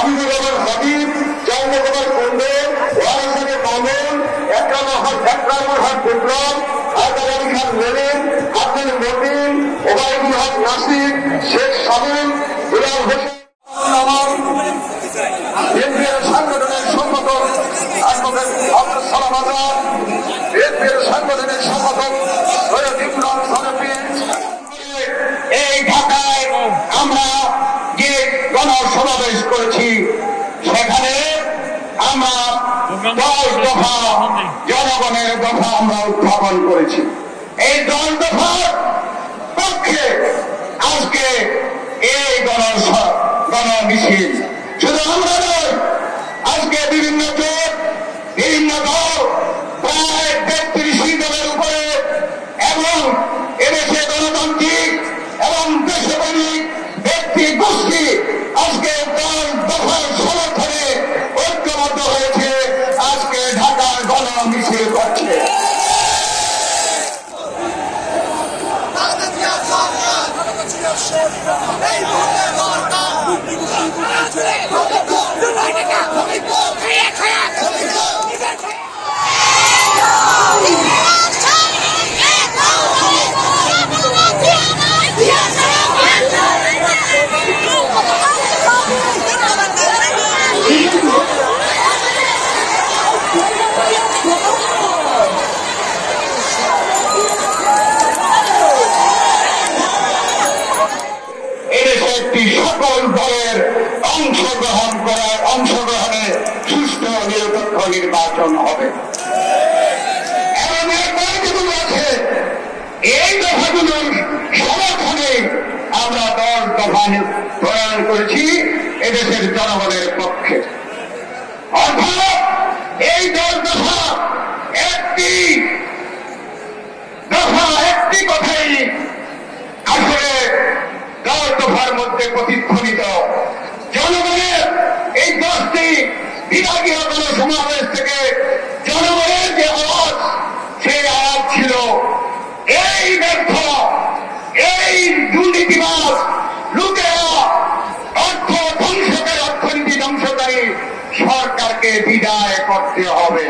হাবিবুর হাবিব জয়নগর কুন্ডে ওয়ারাসানের মামুন একরাম আহমদ একরামুল হক বিপ্লব হায়দার আলী খান লেনিন, আব্দুল মতিন, ওবায়দুল হক নাসির, শেখ সামিম বিলাল হোসেন। সাংগঠনিক সম্পাদক আব্দুল সালাম আজাদ। গণসমাবেশ করেছি। সেখানে আমরা দশ দফা জনগণের দফা আমরা উত্থাপন করেছি। এই দশ দফার পক্ষে আজকে এই গণ গণ মিছিল। শুধু আমরা নয় আজকে বিভিন্ন জোট বিভিন্ন দল প্রায় তেত্রিশটি দলের উপরে এবং এদেশে গণতান্ত্রিক এবং দেশপ্রেমিক ব্যক্তি গোষ্ঠী আজকে দল দফার সমর্থনে ঐক্যবদ্ধ হয়েছে। আজকে ঢাকার গণ মিছিল করছে এদেশে একটি সকল দলের অংশগ্রহণ করার অংশগ্রহণে সুস্থ নিরপেক্ষ নির্বাচন হবে। এই দফাগুলোর সমর্থনে আমরা দল দফা প্রণয়ন করেছি এদেশের জনগণের পক্ষে অর্থাৎ এই দল দফা একটি দফা একটি কথাই আসলে দল দফার মধ্যে প্রতিফলিত জনগণের দশটি বিভাগীয় কোন সমাবেশ থেকে জনগণের যে আওয়াজ, সেই আওয়াজ ছিল, এই ব্যর্থ, এই দুর্নীতিবাস লুটেরা, অর্থ ধ্বংসকারী অর্থনীতি ধ্বংসকারী সরকারকে বিদায় করতে হবে।